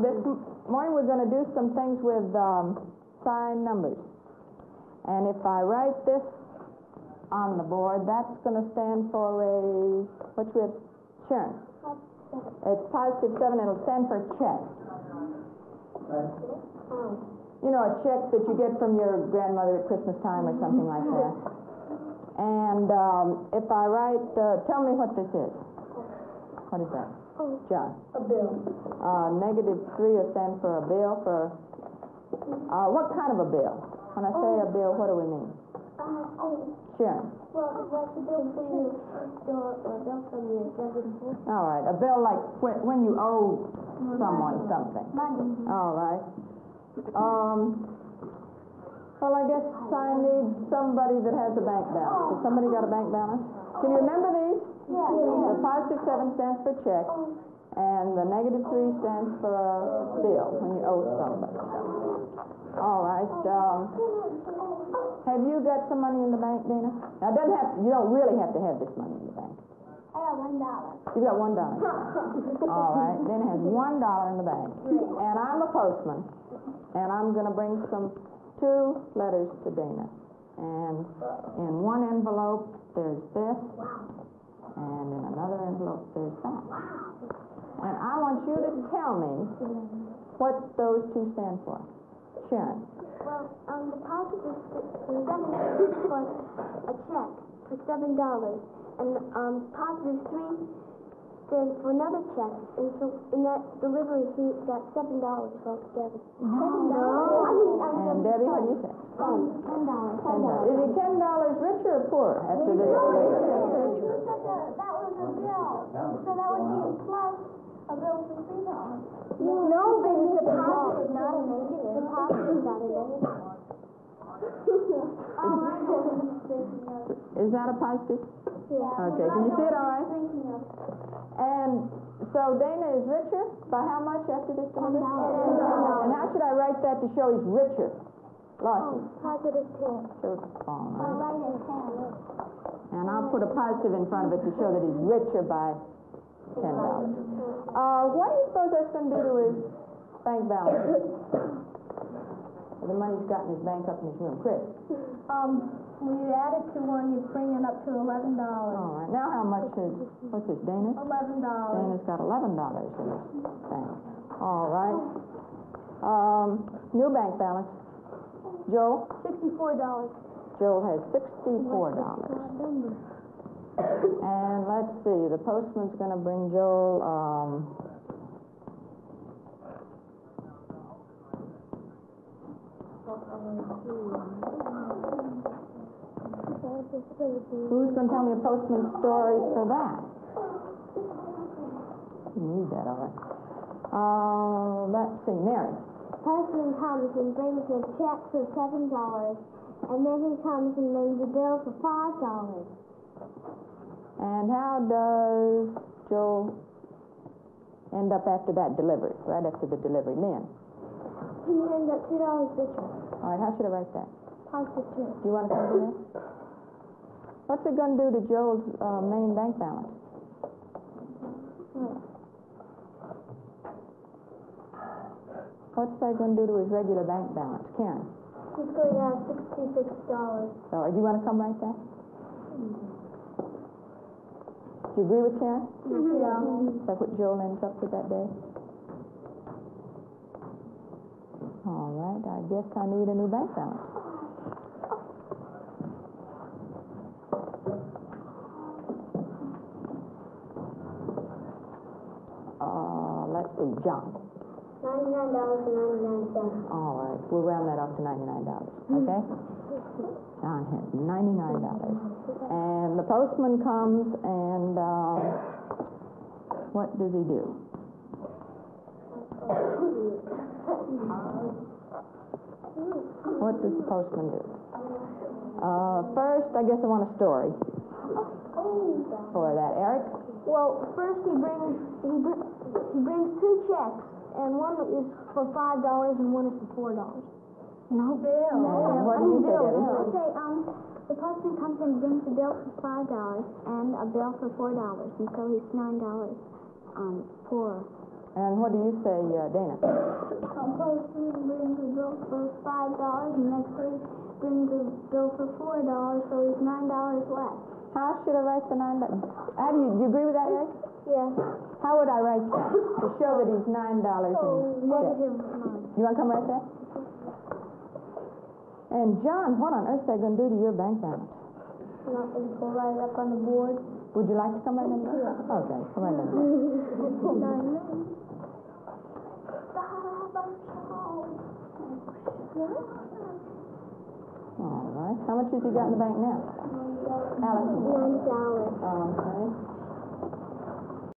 this morning, we're gonna do some things with, um, sign numbers. And if I write this on the board, that's gonna stand for a, what we have, Sharon? It's positive seven, it'll stand for check. You know, a check that you get from your grandmother at Christmas time or something like that. And, um, if I write, uh, tell me what this is. What is that? John? A bill. Uh, negative three will stand for a bill for, uh, what kind of a bill? When I say a bill, what do we mean? Uh, oh, Sharon? well, like a bill from your store or a bill from your. All right, a bill like when, when you owe someone something. Money. All right. Um, well, I guess I need somebody that has a bank balance. Has somebody got a bank balance? Can you remember these? Yeah. The positive seven stands for check, and the negative three stands for a bill, when you owe somebody. All right, um, have you got some money in the bank, Dana? Now, it doesn't have, to, you don't really have to have this money in the bank. I got one dollar. You got one dollar. All right, Dana has one dollar in the bank. And I'm a postman, and I'm gonna bring some, two letters to Dana. And in one envelope, there's this, and in another envelope, there's that. And I want you to tell me what those two stand for. Sharon? Well, um, the positive seven is for a check for seven dollars, and um, positive three stands for another check, and so in that delivery he got seven dollars altogether. Seven dollars? I mean, And Debbie, what do you say? Um, ten dollars. Ten dollars. Is he ten dollars richer or poorer after this? You said that that was a bill, so that would be plus a bill for three dollars. No, but it's a positive, not a negative. The positive, not a negative. Oh, I'm just thinking of, Is that a positive? yeah. Okay, can you see it all right? And so Dana is richer by how much after this delivery? dollars. And how should I write that to show he's richer? Lawson? Positive ten. Sure, all I'll right. ten. And I'll put a positive in front of it to show that he's richer by ten dollars. Uh, what do you suppose that's gonna do to his bank balance? The money he's got in his bank up in his room. Chris? Um, when you add it to one, you bring it up to eleven dollars. All right, now how much is, what's this? Eleven dollars. Dana's got eleven dollars in his bank. All right. Um, new bank balance. Joel? Sixty-four dollars. Joel has sixty-four dollars. And let's see, the postman's gonna bring Joel, um, who's gonna tell me a postman's story for that? You need that, all right. Uh, let's see, Mary. Postman comes and brings a check for seven dollars, and then he comes and brings a bill for five dollars. And how does Joe end up after that delivery, right after the delivery? Lynn? He ends up two dollars richer. All right, how should I write that? Positive two. Do you want to come to that? What's it gonna do to Joe's uh, main bank balance? What's that gonna do to his regular bank balance? Karen? He's going to have sixty-six dollars. So, do you wanna come right that? Do you agree with Karen? Yeah. Is that what Joel ends up with that day? All right, I guess I need a new bank balance. Uh, let's see, John. Ninety-nine dollars and ninety-nine cents. All right, we'll round that off to ninety-nine dollars, okay? John has ninety-nine dollars. And the postman comes and, um, what does he do? What does the postman do? Uh, first, I guess I want a story for that. Eric? Well, first he brings he, br- he brings two checks, and one is for five dollars and one is for four dollars. No bill. And what do you say, Debbie? I say um, the postman comes and brings a bill for five dollars and a bill for four dollars, and so he's nine dollars um poorer. And what do you say, uh, Dana? Postman brings a bill for five dollars, and next day brings a bill for four dollars, so he's nine dollars less. How should I write the nine, do- how do you, do you agree with that, Eric? Yes. How would I write that, to show that he's nine dollars and oh, Negative nine. You wanna come right there? And John, what on earth are they gonna do to your bank balance? Nothing, go right up on the board. Would you like to come right in there? Okay, come right in there. Nine minutes. All right, how much has he got in the bank now? Alice? Nine dollars. Okay.